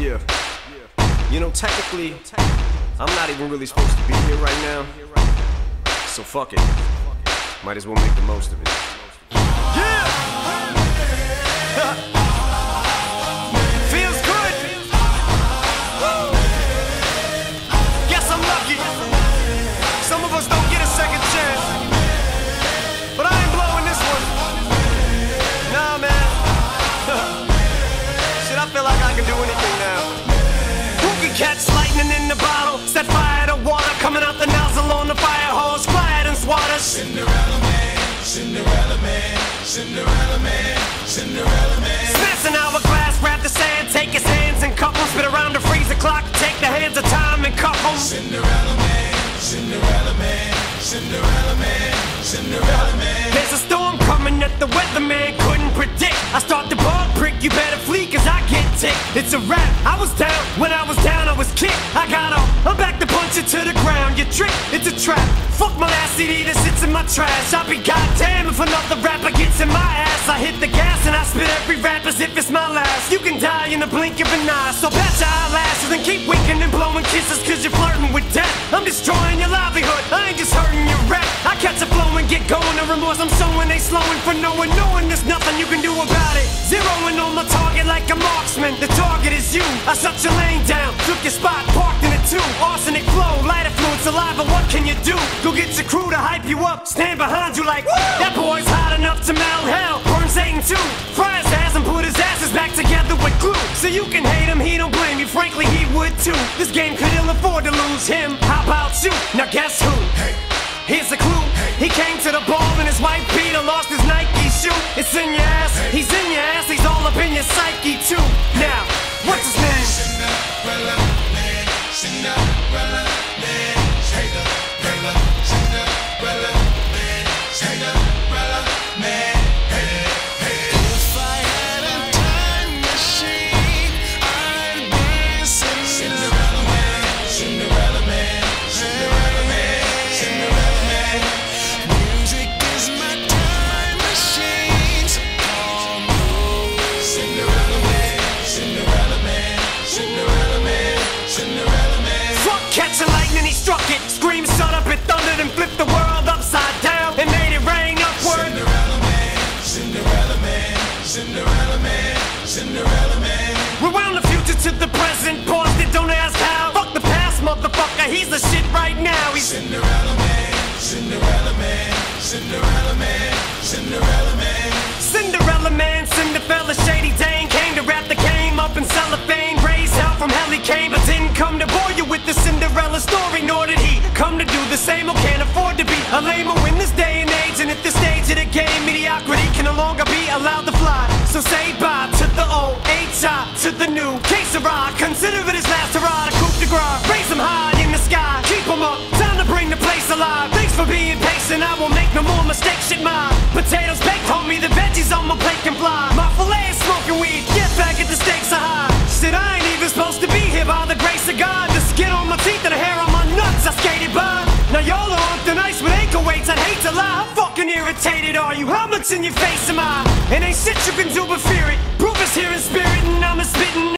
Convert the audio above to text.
Yeah. You know, technically, I'm not even really supposed to be here right now. So fuck it. Might as well make the most of it. Yeah! Feels good! Catch lightning in the bottle? Set fire to water coming out the nozzle on the fire hose. Quiet and swat us. Cinderella man, Cinderella man, Cinderella man, Cinderella man. Smash an hourglass, grab the sand, take his hands and cup 'em. Spit around the freezer clock, take the hands of time and 'em. Cinderella man, Cinderella man, Cinderella man, Cinderella man. There's a storm coming that the weatherman couldn't predict. I start the bug prick, you better flee, cause I get tick. It's a rap. That sits in my trash. I'll be goddamn if another rapper gets in my ass. I hit the gas and I spit every rap as if it's my last. You can die in the blink of an eye, so pat your eyelashes and keep winking and blowing kisses, cause you're flirting with death. I'm destroying your livelihood, I ain't just hurting your rep. I catch a flow and get going, the remorse I'm showing, they slowing for no one, knowing there's nothing you can do about it. Zeroing on my target like a marksman, the target is you. I shut your lane down, took your spot, parked in it too. Arsenic flow, lighter fluid, saliva, what can you do? Go get your crew you up, stand behind you like, that boy's hot enough to melt hell. Burn Satan too, fry his ass and put his asses back together with glue. So you can hate him, he don't blame you, frankly he would too. This game could ill afford to lose him. How about you? Now guess who? Here's a clue. He came to the ball and his wife Peter lost his Nike shoe. It's in your ass. He's in your ass. He's all up in your psyche too. Cinderella man, Cinderella man, Cinderella man, Cinderella man. Fuck catching lightning, he struck it. Scream, up, thundered and flipped the world upside down and made it rain upward. Cinderella man, Cinderella man, Cinderella man, Cinderella man. Rewound the future to the present. Paused it, don't ask how. Fuck the past, motherfucker. He's the shit right now. He's Cinderella man, Cinderella man, Cinderella man, Cinderella man. But didn't come to bore you with the Cinderella story. Nor did he come to do the same or can't afford to be a lame in this day and age. And at this stage of the game, mediocrity can no longer be allowed to fly. So say bye to the old H.I. to the new. Sarah. Consider it his last hurrah to coup de grace. Raise him high in the sky, keep him up. Time to bring the place alive. Thanks for being patient, I won't make no more mistakes. Shit, my irritated are you? How much in your face am I? And ain't shit you can do but fear it. Proof is here in spirit, and I'm a spitting.